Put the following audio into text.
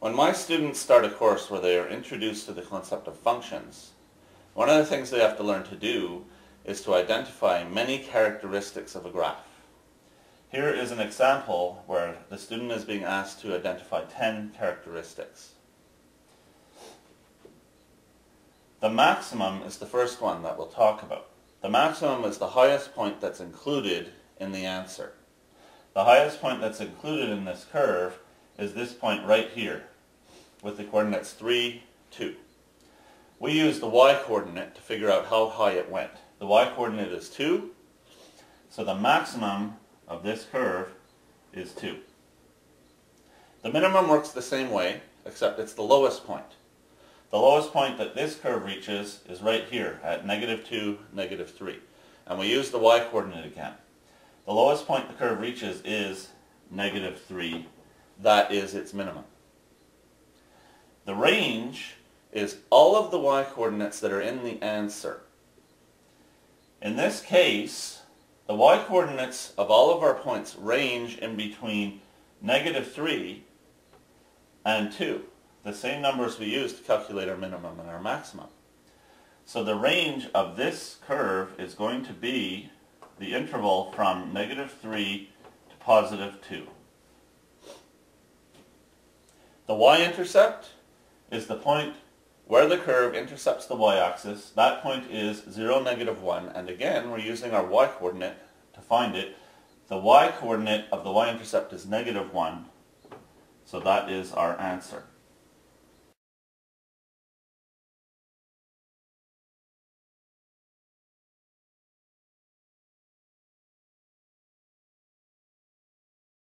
When my students start a course where they are introduced to the concept of functions, one of the things they have to learn to do is to identify many characteristics of a graph. Here is an example where the student is being asked to identify 10 characteristics. The maximum is the first one that we'll talk about. The maximum is the highest point that's included in the answer. The highest point that's included in this curve is this point right here with the coordinates 3, 2. We use the y-coordinate to figure out how high it went. The y-coordinate is 2, so the maximum of this curve is 2. The minimum works the same way, except it's the lowest point. The lowest point that this curve reaches is right here at negative 2, negative 3. And we use the y-coordinate again. The lowest point the curve reaches is negative 3. That is its minimum. The range is all of the y-coordinates that are in the answer. In this case, the y-coordinates of all of our points range in between negative 3 and 2, the same numbers we use to calculate our minimum and our maximum. So the range of this curve is going to be the interval from negative 3 to positive 2. The y-intercept is the point where the curve intercepts the y-axis. That point is 0, negative 1, and again, we're using our y-coordinate to find it. The y-coordinate of the y-intercept is negative 1, so that is our answer.